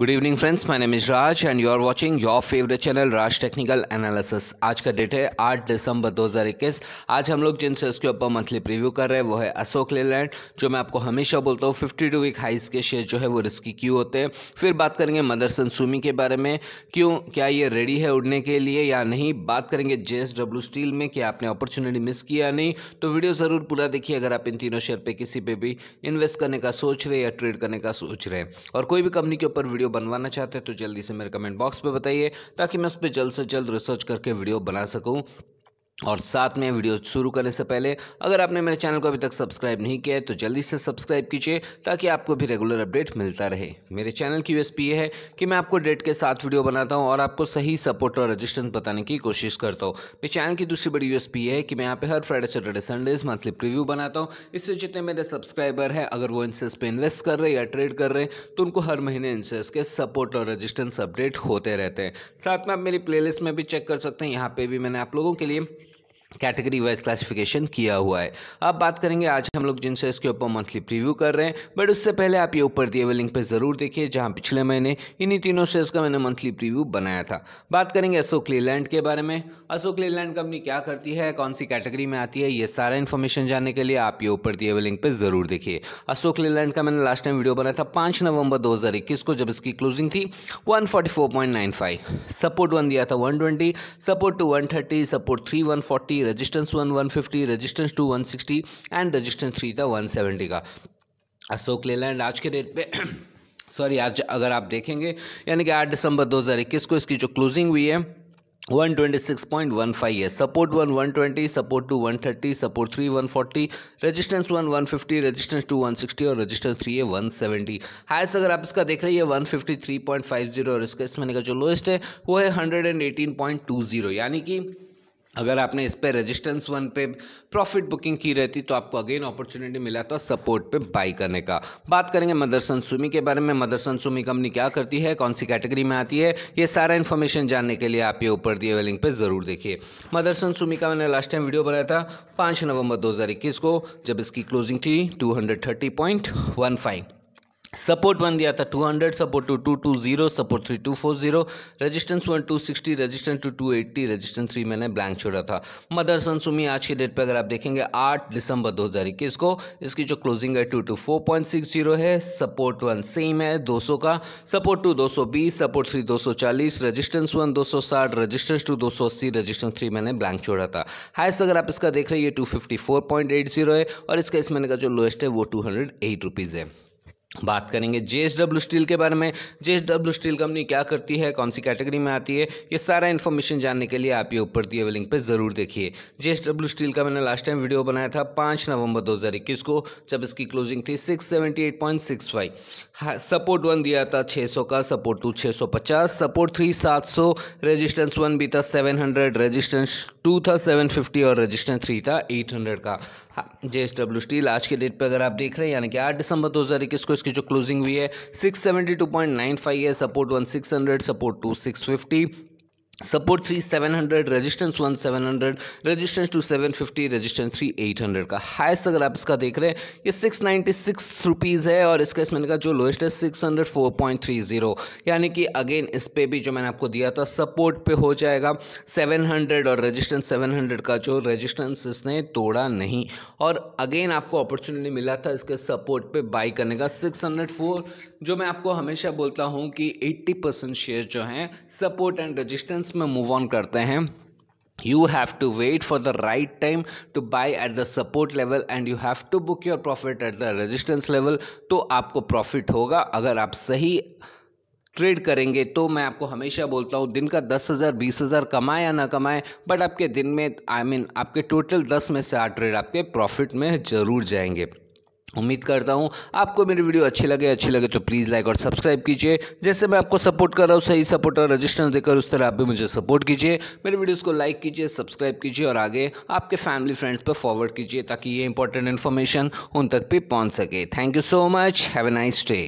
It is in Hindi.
Good evening friends my name is Raj and you are watching your favourite channel Raj technical analysis आज का डेट है 8 दिसंबर 2021 आज हम लोग जिन शेयर्स के ऊपर मंथली प्रीव्यू कर रहे हैं, वो है अशोक लेलैंड जो मैं आपको हमेशा बोलता हूँ 52 वीक हाइस के शेयर जो है वो रिस्की क्यों होते हैं? फिर बात करेंगे मदरसन सुमी के बारे में। क्यों? क्या ये रेडी है उड़ने के लिए या नहीं? बात करेंगे जेएसडब्ल्यू स्टील में क्या आपने अपॉर्चुनिटी मिस किया नहीं। तो वीडियो ज़रूर पूरा देखिए अगर आप इन तीनों शेयर पर किसी पर भी इन्वेस्ट करने का सोच रहे या ट्रेड करने का सोच रहे और कोई भी कंपनी के ऊपर वीडियो वीडियो बनवाना चाहते हैं तो जल्दी से मेरे कमेंट बॉक्स पर बताइए, ताकि मैं उस पर जल्द से जल्द रिसर्च करके वीडियो बना सकूँ। और साथ में वीडियो शुरू करने से पहले, अगर आपने मेरे चैनल को अभी तक सब्सक्राइब नहीं किया है तो जल्दी से सब्सक्राइब कीजिए, ताकि आपको भी रेगुलर अपडेट मिलता रहे। मेरे चैनल की यूएसपी ये है कि मैं आपको डेट के साथ वीडियो बनाता हूँ और आपको सही सपोर्ट और रजिस्ट्रेशन बताने की कोशिश करता हूँ। मेरे चैनल की दूसरी बड़ी यूएसपी ये है कि मैं यहाँ पे हर Friday Saturday Sundays monthly preview बनाता हूँ। इससे जितने मेरे सब्सक्राइबर हैं, अगर वो इंसेस पे इन्वेस्ट कर रहे हैं या ट्रेड कर रहे हैं तो उनको हर महीने इंसेस के सपोर्ट और रजिस्ट्रेंस अपडेट होते रहते हैं। साथ में आप मेरी प्लेलिस्ट में भी चेक कर सकते हैं, यहाँ पे भी मैंने आप लोगों के लिए कैटेगरी वाइज क्लासिफिकेशन किया हुआ है। अब बात करेंगे, आज हम लोग जिनसे इसके ऊपर मंथली प्रीव्यू कर रहे हैं बट उससे पहले आप ये ऊपर दिए हुए लिंक पर ज़रूर देखिए, जहाँ पिछले महीने इन्हीं तीनों शेयर्स का मैंने मंथली प्रीव्यू बनाया था। बात करेंगे अशोक लीलैंड के बारे में। अशोक लीलैंड कंपनी क्या करती है, कौन सी कैटेगरी में आती है, ये सारा इन्फॉर्मेशन जानने के लिए आप ये ऊपर दिए हुए लिंक पर ज़रूर देखिए। अशोक लीलैंड का मैंने लास्ट टाइम वीडियो बनाया था पाँच नवंबर दो हज़ार इक्कीस को, जब इसकी क्लोजिंग थी वन सपोर्ट वन दिया था one support two one support three resistance one 150 resistance two 160 and resistance three था 170 का। अशोक लेलैंड, आज के डेट पे सॉरी आज अगर आप देखेंगे, यानी कि 8 दिसंबर 2021 को इसकी जो क्लोजिंग हुई है 126.15 है। Support one 120 support two 130 support three 140 resistance one 150 resistance two 160 और रेजिस्टेंस थ्री है 170 हाइस्ट अगर आप इसका देख रहे हैं 153.50 और इसका, इस महीने का जो लोएस्ट है, वो है 118.20 यानी कि अगर आपने इस पर रजिस्टेंस वन पे प्रॉफिट बुकिंग की रहती तो आपको अगेन अपॉर्चुनिटी मिला था सपोर्ट पे बाई करने का। बात करेंगे मदरसन सुमी के बारे में। मदरसन सुमी कंपनी क्या करती है? कौन सी कैटेगरी में आती है? ये सारा इन्फॉर्मेशन जानने के लिए आप ये ऊपर दिए हुए लिंक पे ज़रूर देखिए। मदरसन सुमी का मैंने लास्ट टाइम वीडियो बनाया था पाँच नवंबर दो हज़ार इक्कीस को, जब इसकी क्लोजिंग थी टू सपोर्ट वन दिया था 200 support two two two zero, support three two four zero resistance one two sixty resistance two two eighty resistance three मैंने ब्लैंक छोड़ा था। मदर सुमी, आज की डेट पे अगर आप देखेंगे, आठ दिसंबर दो हज़ार इक्कीस को, इसकी जो क्लोजिंग है two two four point six zero है सपोर्ट वन सेम है दो सौ का सपोर्ट टू दो सौ बीस सपोर्ट थ्री दो सौ चालीस रजिस्टेंस वन दो सौ साठ रजिस्टेंस टू दो सौ अस्सी रजिस्टेंस थ्री मैंने ब्लैंक छोड़ा था। हाइस्ट अगर आप इसका देख रहे हैं, ये टू है, और इसका इस महीने का जो लोएस्ट है, वो टू हंड्रेड है। बात करेंगे जे एस डब्ल्यू स्टील के बारे में। J S W steel company क्या करती है, कौन सी कैटेगरी में आती है, ये सारा इन्फॉर्मेशन जानने के लिए आप ये ऊपर दिए हुए लिंक पर ज़रूर देखिए। जे एस डब्ल्यू स्टील का मैंने लास्ट टाइम वीडियो बनाया था पाँच नवंबर 2021 को, जब इसकी क्लोजिंग थी six seventy eight point six five support one दिया था छः सौ का सपोर्ट टू छः सौ पचास सपोर्ट थ्री सात सौ रजिस्टेंस वन भी था सेवन हंड्रेड रजिस्टेंस टू था सेवन फिफ्टी और रजिस्टेंस थ्री था एट हंड्रेड का। जे एस डब्ल्यू स्टील आज के डेट पर अगर आप देख रहे हैं, यानी कि आठ दिसंबर दो हज़ार इक्कीस को इसकी जो क्लोजिंग हुई है six seventy two point nine five है support one six hundred support two six fifty support three seven hundred, resistance one seven hundred, resistance two seven fifty, resistance three eight hundred का। हाइस्ट अगर आप इसका देख रहे हैं, ये सिक्स नाइन्टी सिक्स रुपीज़ है और इसका इसमें का जो लोएस्ट है, six hundred four point three zero. यानी कि अगेन इस पर भी जो मैंने आपको दिया था, सपोर्ट पे हो जाएगा सेवन हंड्रेड और रजिस्टेंस सेवन हंड्रेड का जो रजिस्टेंस इसने तोड़ा नहीं। और अगेन आपको अपॉर्चुनिटी मिला था इसके सपोर्ट पर बाई करने का, सिक्स हंड्रेड फोर जो मैं आपको हमेशा बोलता हूँ कि एट्टी परसेंट शेयर जो हैं सपोर्ट एंड रजिस्टेंस में मूव ऑन करते हैं। You have to wait for the right time to buy at the support level and you have to book your profit at the resistance level तो आपको प्रॉफिट होगा। अगर आप सही ट्रेड करेंगे तो मैं आपको हमेशा बोलता हूँ दिन का दस हज़ार बीस हज़ार कमाए या ना कमाए बट आपके दिन में आई I मीन mean, आपके टोटल दस में से आठ ट्रेड आपके प्रॉफिट में ज़रूर जाएँगे। उम्मीद करता हूँ आपको मेरी वीडियो अच्छी लगे अच्छी लगे तो प्लीज़ लाइक और सब्सक्राइब कीजिए। जैसे मैं आपको सपोर्ट कर रहा हूँ, सही सपोर्ट और रजिस्टेंस देकर उस तरह आप भी मुझे सपोर्ट कीजिए। मेरे वीडियोस को लाइक कीजिए सब्सक्राइब कीजिए और आगे आपके फैमिली फ्रेंड्स पर फॉरवर्ड कीजिए ताकि ये इंपॉर्टेंट इन्फॉर्मेशन उन तक भी पहुँच सके। Thank you so much have a nice day